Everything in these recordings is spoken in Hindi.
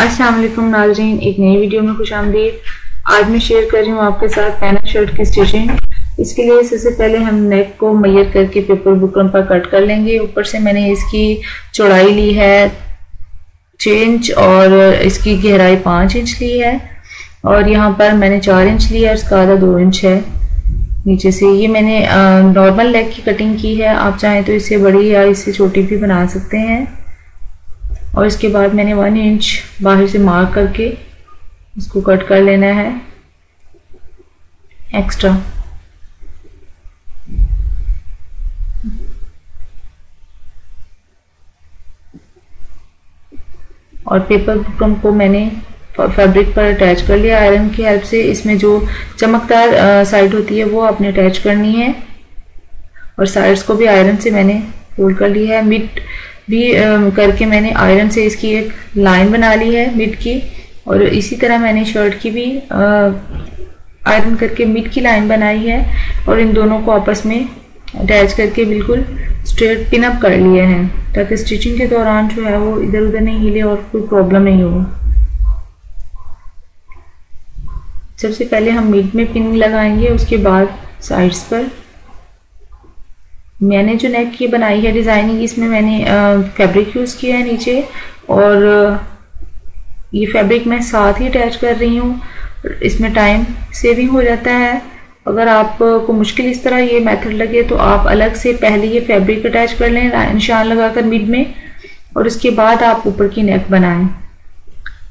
वालेकुम नाजरीन, एक नई वीडियो में खुश आमदीद। आज मैं शेयर कर रही हूँ आपके साथ पैना शर्ट की स्टिचिंग। इसके लिए सबसे पहले हम नेक को मैयर करके पेपर बुकरम पर कट कर लेंगे। ऊपर से मैंने इसकी चौड़ाई ली है छः इंच और इसकी गहराई पाँच इंच ली है। और यहाँ पर मैंने चार इंच लिया है उसका आधा दो इंच है। नीचे से ये मैंने नॉर्मल लेग की कटिंग की है। आप चाहें तो इससे बड़ी या इससे छोटी भी बना सकते हैं। और इसके बाद मैंने वन इंच बाहर से मार्क करके इसको कट कर लेना है। एक्स्ट्रा और पेपर बुकरम को मैंने फैब्रिक पर अटैच कर लिया। आयरन की हेल्प से इसमें जो चमकदार साइड होती है, वो आपने अटैच करनी है। और साइड्स को भी आयरन से मैंने फोल्ड कर लिया है। मिड भी करके मैंने आयरन से इसकी एक लाइन बना ली है मिड की और इसी तरह मैंने शर्ट की भी आयरन करके मिड की लाइन बनाई है और इन दोनों को आपस में अटैच करके बिल्कुल स्ट्रेट पिन अप कर लिए हैं ताकि स्टिचिंग के दौरान जो है वो इधर उधर नहीं हिले और कोई प्रॉब्लम नहीं हो। सबसे पहले हम मिड में पिन लगाएँगे, उसके बाद साइड्स पर मैंने जो नेक की बनाई है डिज़ाइनिंग इसमें मैंने फैब्रिक यूज़ किया है नीचे और ये फैब्रिक मैं साथ ही अटैच कर रही हूँ। इसमें टाइम सेविंग हो जाता है। अगर आपको मुश्किल इस तरह ये मेथड लगे तो आप अलग से पहले ये फैब्रिक अटैच कर लें, निशान लगाकर मिड में और उसके बाद आप ऊपर की नेक बनाएँ।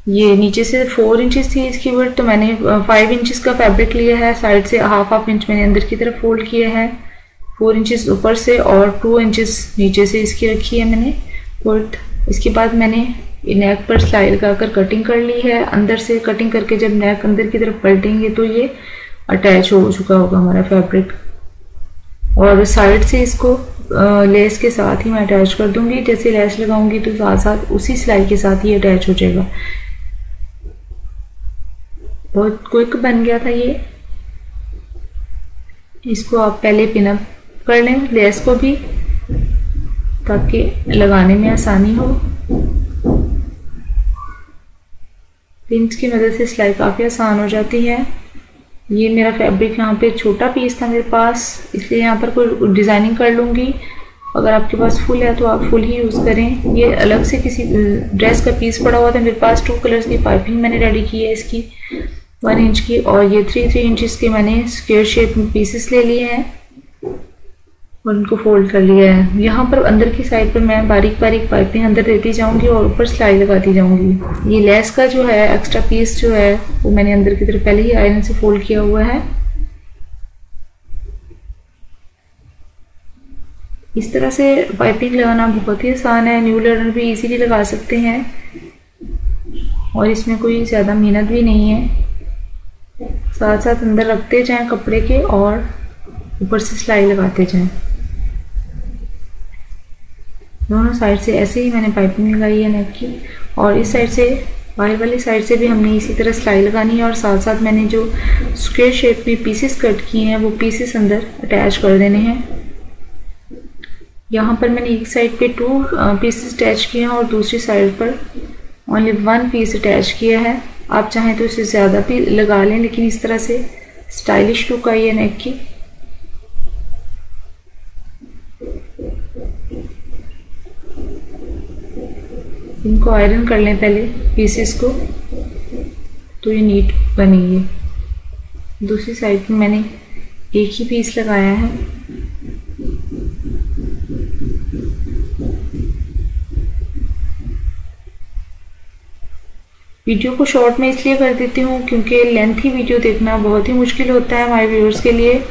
ये नीचे से फोर इंचेस थी इसकी वर्ड तो मैंने फाइव इंचेस का फैब्रिक लिया है। साइड से हाफ़ हाफ़ इंच मैंने अंदर की तरफ़ फोल्ड किया है। फोर इंचेस ऊपर से और टू इंचेस नीचे से इसकी रखी है मैंने। फोर्थ इसके बाद मैंने नेक पर सिलाई लगाकर कटिंग कर ली है। अंदर से कटिंग करके जब नेक अंदर की तरफ़ पलटेंगे तो ये अटैच हो चुका होगा हमारा फैब्रिक और साइड से इसको लेस के साथ ही मैं अटैच कर दूँगी। जैसे लेस लगाऊँगी तो साथ साथ उसी सिलाई के साथ ही अटैच हो जाएगा। बहुत क्विक बन गया था ये। इसको आप पहले पिनअप कर लें लेस को भी, ताकि लगाने में आसानी हो। पिंच की मदद से सिलाई काफ़ी आसान हो जाती है। ये मेरा फैब्रिक यहाँ पे छोटा पीस था मेरे पास, इसलिए यहाँ पर कोई डिज़ाइनिंग कर लूँगी। अगर आपके पास फुल है तो आप फुल ही यूज़ करें। ये अलग से किसी ड्रेस का पीस पड़ा हुआ था, मेरे पास टू कलर्स की पाइपिंग मैंने रेडी की है इसकी। वन इंच की और ये थ्री थ्री इंचज़ के मैंने स्क्वेयर शेप में पीसेस ले लिए हैं। और उनको फोल्ड कर लिया है। यहाँ पर अंदर की साइड पर मैं बारीक बारीक पाइपिंग अंदर देती जाऊँगी और ऊपर सिलाई लगाती जाऊँगी। ये लेस का जो है एक्स्ट्रा पीस जो है, वो मैंने अंदर की तरफ़ पहले ही आयरन से फोल्ड किया हुआ है। इस तरह से पाइपिंग लगाना बहुत ही आसान है। न्यू लर्नर भी इजीली लगा सकते हैं। और इसमें कोई ज़्यादा मेहनत भी नहीं है। साथ साथ अंदर रखते जाएँ कपड़े के और ऊपर से सिलाई लगाते जाएँ। दोनों साइड से ऐसे ही मैंने पाइपिंग लगाई है नेक की। और इस साइड से बाहर वाली साइड से भी हमने इसी तरह सिलाई लगानी है और साथ साथ मैंने जो स्क्वेयर शेप में पीसेस कट किए हैं, वो पीसेस अंदर अटैच कर देने हैं। यहाँ पर मैंने एक साइड पे टू पीसेस अटैच किए हैं और दूसरी साइड पर ओनली वन पीस अटैच किया है। आप चाहें तो इसे ज़्यादा भी लगा लें, लेकिन इस तरह से स्टाइलिश लुक आई है नेक की। इनको आयरन कर लें पहले पीसेस को। तो ये नीट बनेंगे। दूसरी साइड में मैंने एक ही पीस लगाया है। वीडियो को शॉर्ट में इसलिए कर देती हूँ क्योंकि लेंथ वीडियो देखना बहुत ही मुश्किल होता है हमारे व्यूअर्स के लिए।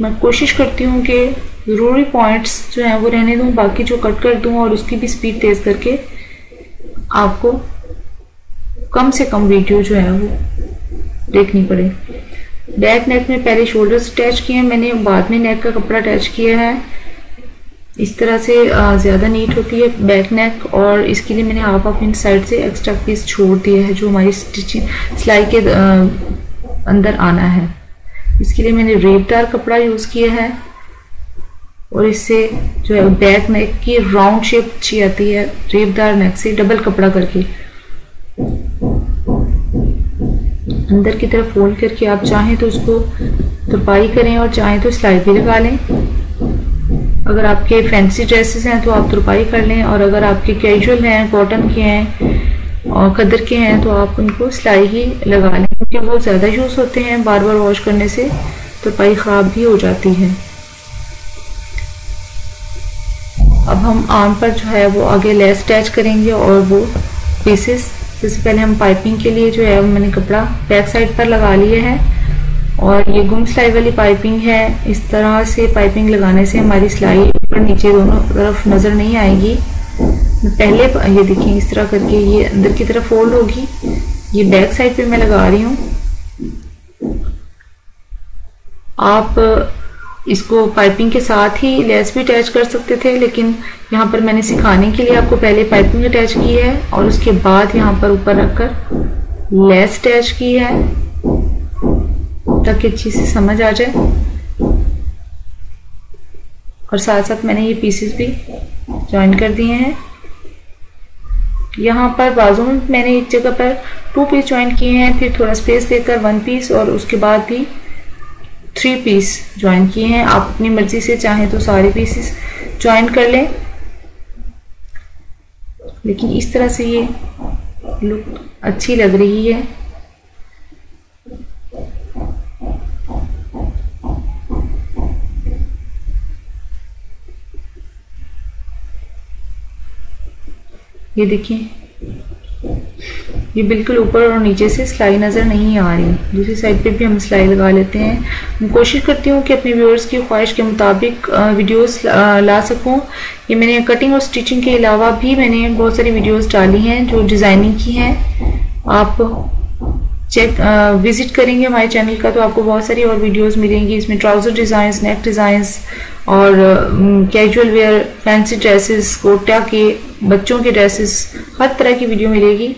मैं कोशिश करती हूँ कि ज़रूरी पॉइंट्स जो हैं वो रहने दूँ, बाकी जो कट कर दूँ और उसकी भी स्पीड तेज़ करके आपको कम से कम वीडियो जो है वो देखनी पड़े। बैक नेक में पहले शोल्डर्स अटैच किए हैं। मैंने बाद में नेक का कपड़ा अटैच किया है। इस तरह से ज़्यादा नीट होती है बैक नेक और इसके लिए मैंने हाफ़ हाफ़ इंच साइड से एक्स्ट्रा पीस छोड़ दिया है, जो हमारी स्टिचिंग सिलाई के अंदर आना है। इसके लिए मैंने रेपदार कपड़ा यूज़ किया है। और इससे जो है, बैक नेक की राउंड शेप अच्छी आती है रेपदार नेक से डबल कपड़ा करके। अंदर की तरफ़ फोल्ड करके आप चाहें तो उसको तुरपाई करें और चाहें तो सिलाई भी लगा लें। अगर आपके फैंसी ड्रेसेस हैं तो आप तुरपाई कर लें और अगर आपके कैजुअल हैं कॉटन के हैं और कदर के हैं तो आप उनको सिलाई ही लगा लें, क्योंकि वो ज़्यादा यूज़ होते हैं बार बार वॉश करने से तुरपाई ख़राब भी हो जाती है अब हम आर्म पर जो है वो आगे लेस अटैच करेंगे और वो पीसेस सबसे पहले हम पाइपिंग के लिए जो है मैंने कपड़ा बैक साइड पर लगा लिया है और ये गुम सिलाई वाली पाइपिंग है। इस तरह से पाइपिंग लगाने से हमारी सिलाई ऊपर नीचे दोनों तरफ़ नज़र नहीं आएगी। पहले ये देखिए इस तरह करके ये अंदर की तरफ़ फोल्ड होगी। ये बैक साइड पे मैं लगा रही हूँ। आप इसको पाइपिंग के साथ ही लेस भी अटैच कर सकते थे, लेकिन यहाँ पर मैंने सिखाने के लिए आपको पहले पाइपिंग अटैच की है और उसके बाद यहाँ पर ऊपर रखकर लेस अटैच की है, ताकि अच्छी से समझ आ जाए। और साथ साथ मैंने ये पीसेस भी ज्वाइन कर दिए हैं। यहाँ पर बाजू में मैंने एक जगह पर टू पीस ज्वाइन किए हैं, फिर थोड़ा स्पेस देकर वन पीस और उसके बाद भी थ्री पीस ज्वाइन किए हैं। आप अपनी मर्ज़ी से चाहें तो सारे पीसेस ज्वाइन कर लें। लेकिन इस तरह से ये लुक अच्छी लग रही है। ये देखिए। ये बिल्कुल ऊपर और नीचे से सिलाई नज़र नहीं आ रही। दूसरी साइड पे भी हम सिलाई लगा लेते हैं। कोशिश करती हूँ कि अपने व्यूअर्स की ख्वाहिश के मुताबिक वीडियोस ला सकूँ। ये मैंने कटिंग और स्टिचिंग के अलावा भी मैंने बहुत सारी वीडियोस डाली हैं जो डिज़ाइनिंग की हैं। आप चेक विज़िट करेंगे हमारे चैनल का तो आपको बहुत सारी और वीडियोस मिलेंगी। इसमें ट्राउज़र डिज़ाइन नेक डिज़ाइंस और casual wear fancy dresses Kota के बच्चों के ड्रेसेस हर तरह की वीडियो मिलेगी।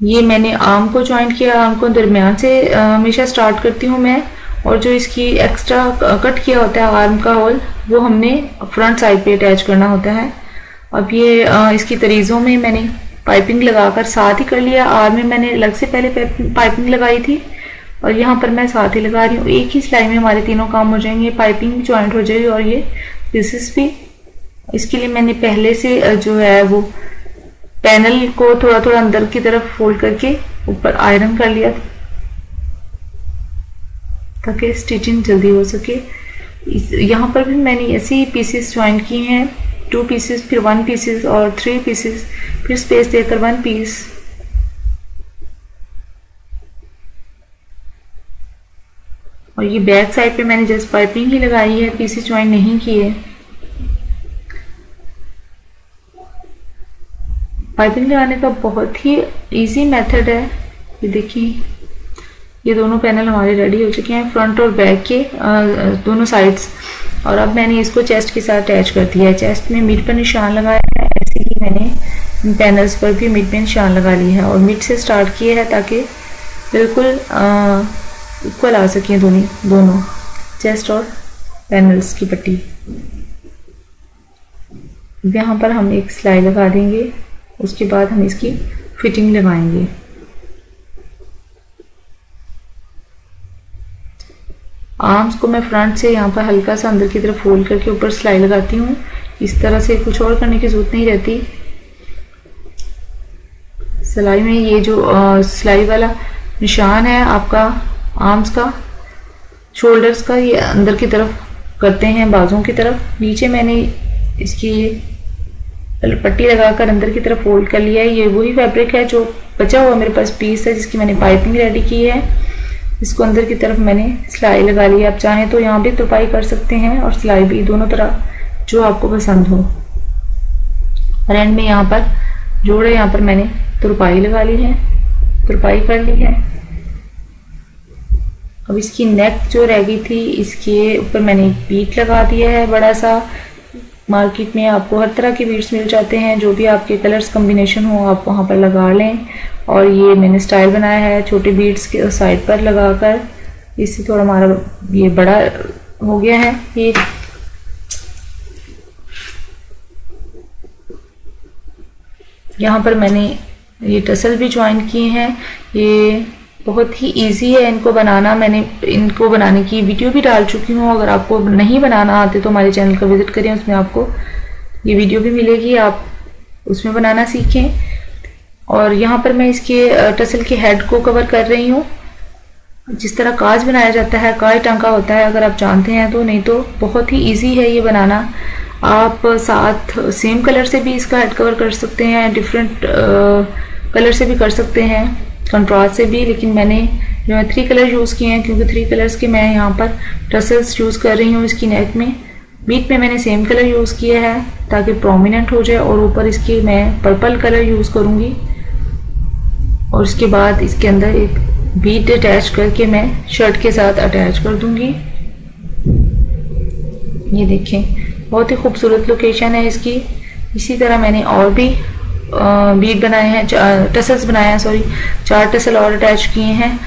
ये मैंने आर्म को ज्वाइन किया आर्म को दरमियान से हमेशा स्टार्ट करती हूँ मैं। और जो इसकी एक्स्ट्रा कट किया होता है आर्म का होल वो हमने फ्रंट साइड पे अटैच करना होता है। अब ये इसकी तरीज़ों में मैंने पाइपिंग लगाकर साथ ही कर लिया। आर्म में मैंने अलग से पहले पाइपिंग लगाई थी। और यहाँ पर मैं साथ ही लगा रही हूँ। एक ही सिलाई में हमारे तीनों काम हो जाएँगे। पाइपिंग भी ज्वाइंट हो जाएगी और ये पीसेस भी। इसके लिए मैंने पहले से जो है वो पैनल को थोड़ा थोड़ा अंदर की तरफ़ फोल्ड करके ऊपर आयरन कर लिया था। ताकि स्टिचिंग जल्दी हो सके। यहाँ पर भी मैंने ऐसे ही पीसेस ज्वाइन किए हैं। टू पीसेस फिर वन पीसेस और थ्री पीसेस फिर स्पेस देकर वन पीस और ये बैक साइड पे मैंने जस्ट पाइपिंग ही लगाई है। पीसेस ज्वाइन नहीं किए। पाइपिंग लगाने का बहुत ही इजी मेथड है। ये देखिए, ये दोनों पैनल हमारे रेडी हो चुके हैं फ्रंट और बैक के दोनों साइड्स और अब मैंने इसको चेस्ट के साथ अटैच कर दिया है। चेस्ट में मिड पर निशान लगाया है, ऐसे ही मैंने इन पैनल्स पर भी मिड में निशान लगा लिया है। और मिड से स्टार्ट किया है ताकि बिल्कुल इक्वल आ सके दोनों दोनों चेस्ट और पैनल्स की पट्टी। यहाँ पर हम एक सिलाई लगा देंगे। उसके बाद हम इसकी फिटिंग लगाएँगे। आर्म्स को मैं फ्रंट से यहाँ पर हल्का सा अंदर की तरफ़ फोल्ड करके ऊपर सिलाई लगाती हूँ। इस तरह से कुछ और करने की ज़रूरत नहीं रहती। सिलाई में ये जो सिलाई वाला निशान है आपका आर्म्स का शोल्डर्स का, ये अंदर की तरफ़ करते हैं बाजुओं की तरफ़। नीचे मैंने इसकी पट्टी लगाकर अंदर की तरफ़ फोल्ड कर लिया है। ये वही फैब्रिक है जो बचा हुआ मेरे पास पीस है, जिसकी मैंने पाइपिंग रेडी की है। इसको अंदर की तरफ़ मैंने सिलाई लगा ली आप चाहें तो यहाँ भी तुरपाई कर सकते हैं और सिलाई भी दोनों तरह जो आपको पसंद हो। और एंड में यहाँ पर जोड़े, यहाँ पर मैंने तुरपाई लगा ली है। तुरपाई कर ली है। अब इसकी नेक जो रह गई थी, इसके ऊपर मैंने एक बीट लगा दिया है बड़ा सा। मार्केट में आपको हर तरह के बीट्स मिल जाते हैं, जो भी आपके कलर्स कम्बिनेशन हो, आप वहाँ पर लगा लें। और ये मैंने स्टाइल बनाया है, छोटे बीट्स के साइड पर लगाकर। इससे थोड़ा हमारा ये बड़ा हो गया है, ये। यहाँ पर मैंने ये टसल भी ज्वाइन किए हैं। ये बहुत ही इजी है इनको बनाना। मैंने इनको बनाने की वीडियो भी डाल चुकी हूँ। अगर आपको नहीं बनाना आते तो हमारे चैनल का विज़िट करें, उसमें आपको ये वीडियो भी मिलेगी। आप उसमें बनाना सीखें। और यहाँ पर मैं इसके टसल के हेड को कवर कर रही हूँ। जिस तरह काज बनाया जाता है काय टांका होता है, अगर आप जानते हैं तो। नहीं तो बहुत ही इजी है ये बनाना। आप साथ सेम कलर से भी इसका हेड कवर कर सकते हैं डिफरेंट कलर से भी कर सकते हैं। कंट्रास्ट से भी, लेकिन मैंने जो है थ्री कलर यूज़ किए हैं, क्योंकि थ्री कलर्स के मैं यहाँ पर टसल्स यूज़ कर रही हूँ इसकी नेक में। बीट में मैंने सेम कलर यूज़ किया है, ताकि प्रोमिनेंट हो जाए, और ऊपर इसकी मैं पर्पल कलर यूज़ करूँगी। और उसके बाद इसके अंदर एक बीट अटैच करके मैं शर्ट के साथ अटैच कर दूँगी। ये देखें, बहुत ही खूबसूरत लोकेशन है इसकी। इसी तरह मैंने और भी बीट बनाए हैं टसल्स बनाए हैं सॉरी चार टसल और अटैच किए हैं।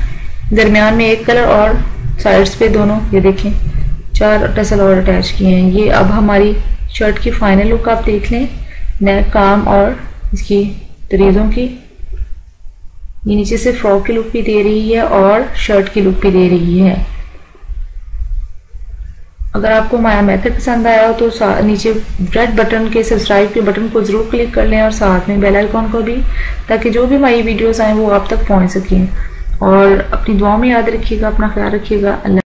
दरमियान में एक कलर और साइड्स पे दोनों, ये देखें, चार टसल और अटैच किए हैं। ये अब हमारी शर्ट की फाइनल लुक आप देख लें नेक काम और इसकी तरीजों की। ये नीचे से फ्रॉक की लुक भी दे रही है और शर्ट की लुक भी दे रही है। अगर आपको माया मेथड पसंद आया हो तो नीचे रेड बटन के सब्सक्राइब के बटन को ज़रूर क्लिक कर लें और साथ में बेल आइकॉन को भी, ताकि जो भी माई वीडियोस आए वो आप तक पहुँच सकें। और अपनी दुआ में याद रखिएगा, अपना ख्याल रखिएगा। अल्लाह